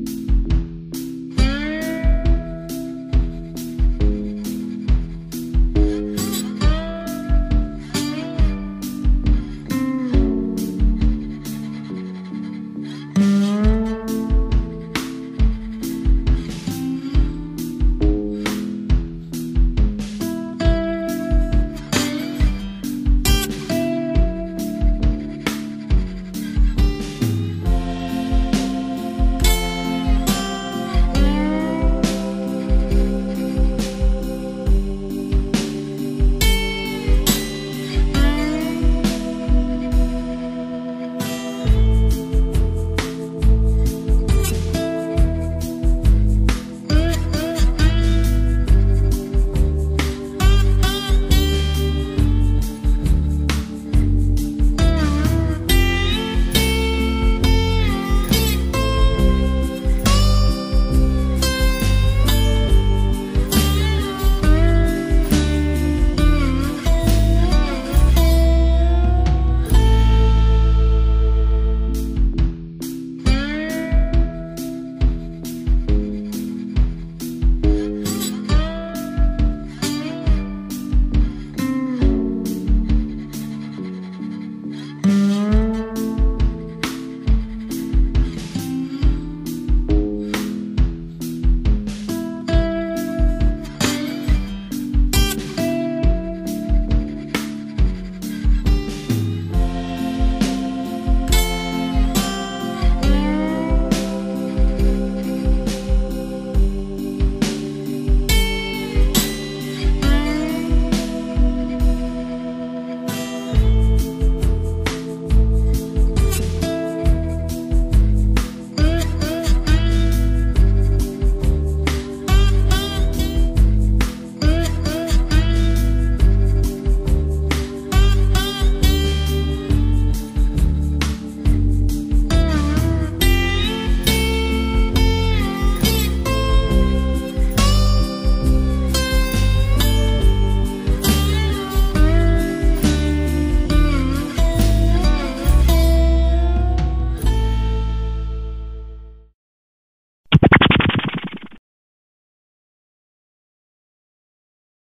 you